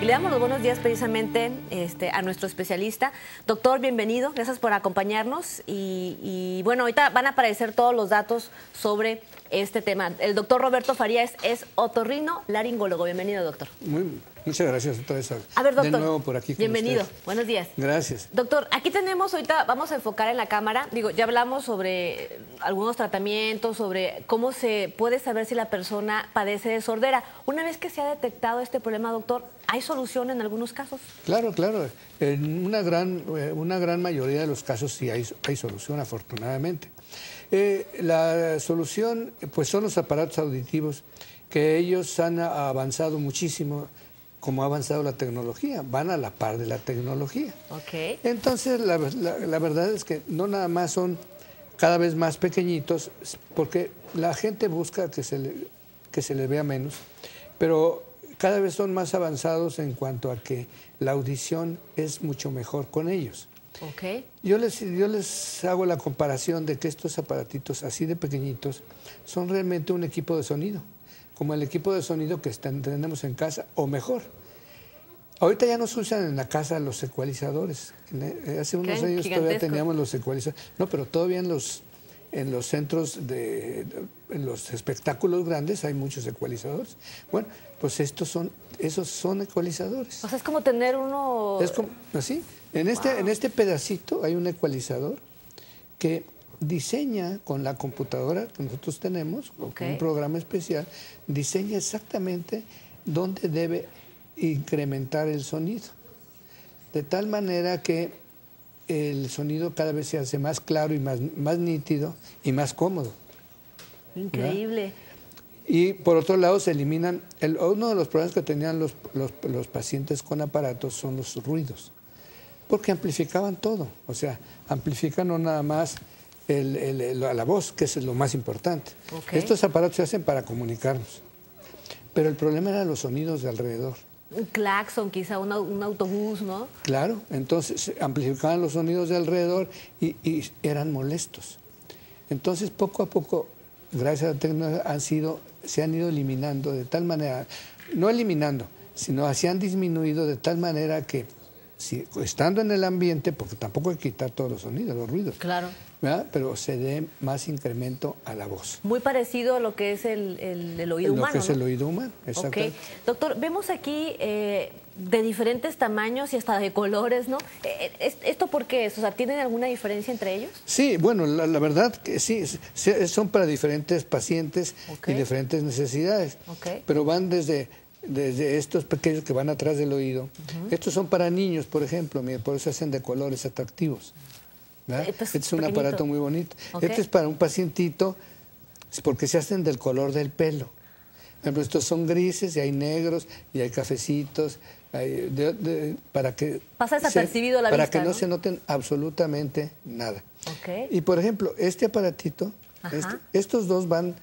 Y le damos los buenos días precisamente este, a nuestro especialista. Doctor, bienvenido, gracias por acompañarnos. Y, y, bueno, ahorita van a aparecer todos los datos sobre este tema. El doctor Roberto Farías es otorrino laringólogo. Bienvenido, doctor. Muy, muchas gracias otra vez. A ver, doctor. De nuevo por aquí. Con bienvenido. usted. Buenos días. Gracias. Doctor, aquí tenemos ahorita, vamos a enfocar en la cámara, digo, ya hablamos sobre algunos tratamientos, sobre cómo se puede saber si la persona padece de sordera. Una vez que se ha detectado este problema, doctor, ¿hay solución en algunos casos? Claro, claro. En una gran, eh, una gran mayoría de los casos sí hay, hay solución, afortunadamente. Eh, la solución, pues son los aparatos auditivos, que ellos han avanzado muchísimo como ha avanzado la tecnología, van a la par de la tecnología. Ok. Entonces, la, la, la, verdad es que no nada más son cada vez más pequeñitos, porque la gente busca que se le, que se le vea menos, pero cada vez son más avanzados en cuanto a que la audición es mucho mejor con ellos. Okay. Yo, les, yo les hago la comparación de que estos aparatitos así de pequeñitos son realmente un equipo de sonido como el equipo de sonido que tenemos en casa, o mejor. Ahorita ya no se usan en la casa los ecualizadores. Hace unos años todavía teníamos los ecualizadores. No, pero todavía en los, en los centros, de, en los espectáculos grandes hay muchos ecualizadores. Bueno, pues estos son, esos son ecualizadores. O sea, es como tener uno... Es como, así. En este, wow. en este pedacito hay un ecualizador que diseña con la computadora que nosotros tenemos, okay. con un programa especial, diseña exactamente dónde debe incrementar el sonido. De tal manera que el sonido cada vez se hace más claro y más, más nítido y más cómodo. Increíble. ¿verdad? Y por otro lado se eliminan, el, uno de los problemas que tenían los, los, los pacientes con aparatos son los ruidos, porque amplificaban todo, o sea, amplifican no nada más el, el, la voz, que es lo más importante. Okay. Estos aparatos se hacen para comunicarnos, pero el problema eran los sonidos de alrededor. Un claxon, quizá un, un autobús, ¿no? Claro, entonces amplificaban los sonidos de alrededor y, y, eran molestos. Entonces, poco a poco, gracias a la tecnología, han sido, se han ido eliminando de tal manera, no eliminando, sino se han disminuido de tal manera que si, estando en el ambiente, porque tampoco hay que quitar todos los sonidos, los ruidos. Claro. ¿verdad? pero se dé más incremento a la voz. Muy parecido a lo que es el, el, el oído lo humano. que es el oído humano, exacto. Okay. Doctor, vemos aquí eh, de diferentes tamaños y hasta de colores, ¿no? Eh, ¿Esto por qué es? O sea, ¿tienen alguna diferencia entre ellos? Sí, bueno, la, la verdad que sí, son para diferentes pacientes okay. y diferentes necesidades, okay. pero van desde desde estos pequeños que van atrás del oído. Uh -huh. Estos son para niños, por ejemplo, mire, por eso hacen de colores atractivos. Este es, este es un aparato muy bonito. Okay. Este es para un pacientito porque se hacen del color del pelo. Por ejemplo, estos son grises y hay negros y hay cafecitos. Hay de, de, para que pasa desapercibido se, la para vista, que no, ¿no, se noten absolutamente nada. Okay. Y por ejemplo, este aparatito, este, estos dos van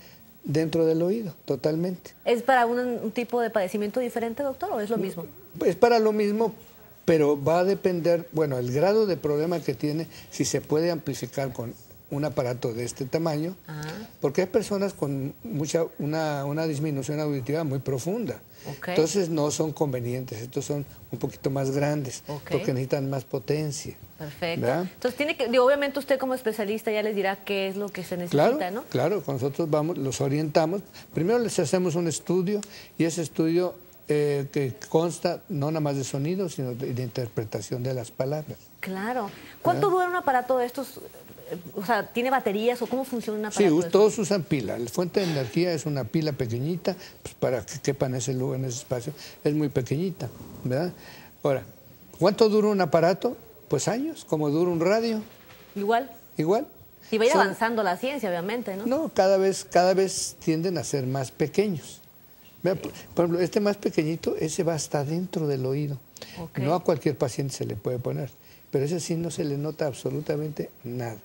dentro del oído, totalmente. ¿Es para un, un, tipo de padecimiento diferente, doctor, o es lo mismo? Es para lo mismo, pero va a depender, bueno, el grado de problema que tiene, si se puede amplificar con un aparato de este tamaño, ah. porque hay personas con mucha una, una disminución auditiva muy profunda. Okay. Entonces no son convenientes, estos son un poquito más grandes, okay. porque necesitan más potencia. Perfecto. ¿verdad? Entonces tiene que, digo, obviamente usted como especialista ya les dirá qué es lo que se necesita, claro, ¿no? Claro, nosotros vamos, los orientamos. Primero les hacemos un estudio y ese estudio eh, que consta no nada más de sonido, sino de, de interpretación de las palabras. Claro. ¿Cuánto ¿verdad? dura un aparato de estos? O sea, ¿tiene baterías o cómo funciona un aparato? Sí, todos usan pila. La fuente de energía es una pila pequeñita pues para que quepa en ese lugar, en ese espacio. Es muy pequeñita, ¿verdad? Ahora, ¿cuánto dura un aparato? Pues años, como dura un radio. Igual. Igual. Y va a ir Son, avanzando la ciencia, obviamente, ¿no? No, cada vez, cada vez tienden a ser más pequeños. Por, por, ejemplo, este más pequeñito, ese va hasta dentro del oído. Okay. No a cualquier paciente se le puede poner, pero ese sí no se le nota absolutamente nada.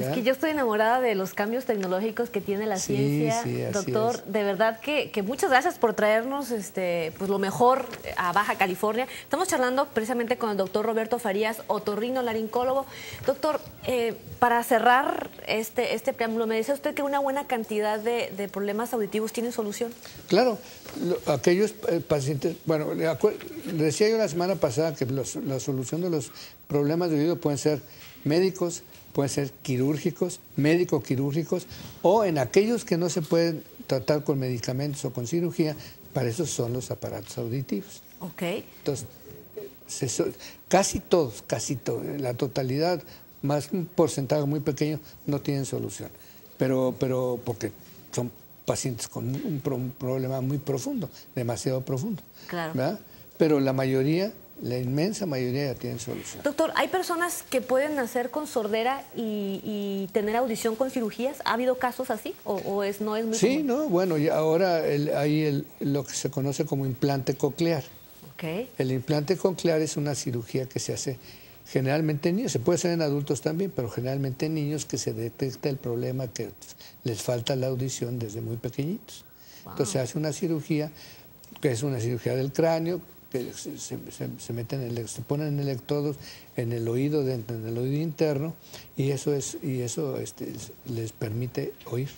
Es que yo estoy enamorada de los cambios tecnológicos que tiene la ciencia. Doctor, de verdad que, muchas gracias por traernos este, pues lo mejor a Baja California. Estamos charlando precisamente con el doctor Roberto Farías, otorrino laringólogo. Doctor, eh, para cerrar este, este preámbulo, me decía usted que una buena cantidad de, problemas auditivos tienen solución. Claro, aquellos eh, pacientes, bueno, decía yo la semana pasada que la solución de los problemas de oído pueden ser médicos, pueden ser quirúrgicos, médico-quirúrgicos, o en aquellos que no se pueden tratar con medicamentos o con cirugía, para eso son los aparatos auditivos. Ok. Entonces, casi todos, casi todos, la totalidad, más un porcentaje muy pequeño, no tienen solución. Pero, pero porque son pacientes con un, problema muy profundo, demasiado profundo. Claro. Pero la mayoría la inmensa mayoría ya tienen solución. Doctor, ¿hay personas que pueden nacer con sordera y, tener audición con cirugías? ¿Ha habido casos así o, es, no es muy Sí, no, bueno, y ahora hay lo que se conoce como implante coclear. Okay. El implante coclear es una cirugía que se hace generalmente en niños, se puede hacer en adultos también, pero generalmente en niños que se detecta el problema que les falta la audición desde muy pequeñitos. Entonces se hace una cirugía que es una cirugía del cráneo, que se, meten en se ponen electrodos en el oído, dentro, en el oído interno, y eso es, y eso este, les permite oír.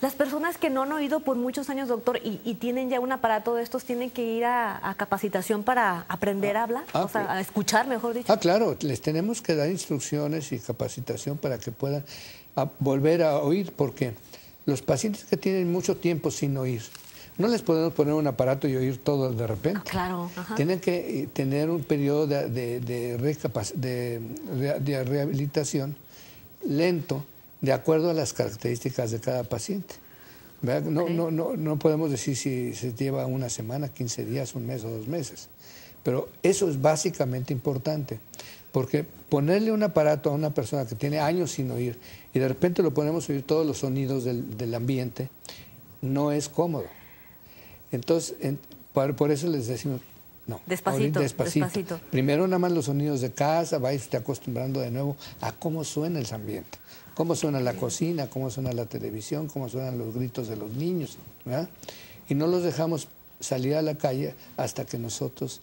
Las personas que no han oído por muchos años, doctor, y, tienen ya un aparato de estos, tienen que ir a, capacitación para aprender a hablar, ah, o sea, a escuchar, mejor dicho. Ah, claro, les tenemos que dar instrucciones y capacitación para que puedan volver a oír, porque los pacientes que tienen mucho tiempo sin oír, no les podemos poner un aparato y oír todo de repente. Claro. Tienen que eh, tener un periodo de, de, de, rehabilitación lento, de acuerdo a las características de cada paciente. No, no, no, no podemos decir si se lleva una semana, 15 días, un mes o dos meses. Pero eso es básicamente importante, porque ponerle un aparato a una persona que tiene años sin oír y de repente lo ponemos a oír todos los sonidos del, del ambiente, no es cómodo. Entonces, por, eso les decimos, no. Despacito, despacito, Primero nada más los sonidos de casa, va usted acostumbrando de nuevo a cómo suena el ambiente, cómo suena la cocina, cómo suena la televisión, cómo suenan los gritos de los niños. Y no los dejamos salir a la calle hasta que nosotros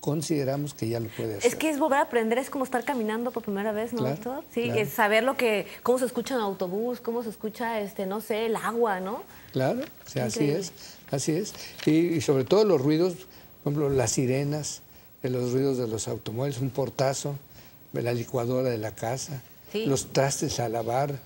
consideramos que ya lo puede hacer. Es que es volver a aprender, es como estar caminando por primera vez, ¿no, doctor? Sí, es saber lo que, cómo se escucha en autobús, cómo se escucha, este, no sé, el agua, ¿no? Claro, así es, así es. Y, sobre todo los ruidos, por ejemplo, las sirenas, eh, los ruidos de los automóviles, un portazo, la licuadora de la casa, los trastes a lavar,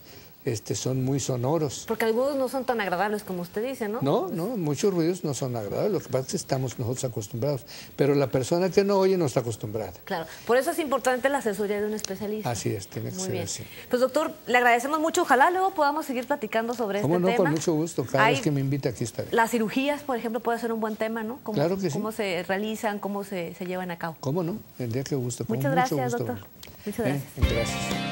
este, son muy sonoros. Porque algunos no son tan agradables como usted dice, ¿no? No, no, muchos ruidos no son agradables, lo que pasa es que estamos nosotros acostumbrados, pero la persona que no oye no está acostumbrada. Claro, por eso es importante la asesoría de un especialista. Así es, tiene que ser así. Pues doctor, le agradecemos mucho, ojalá luego podamos seguir platicando sobre este tema. no? Con mucho gusto, cada vez que me invite aquí estaré. Las cirugías, por ejemplo, puede ser un buen tema, ¿no? claro que sí. Cómo se realizan, cómo se, llevan a cabo. ¿Cómo no? El día que guste. Muchas gracias, doctor. Muchas gracias. gracias.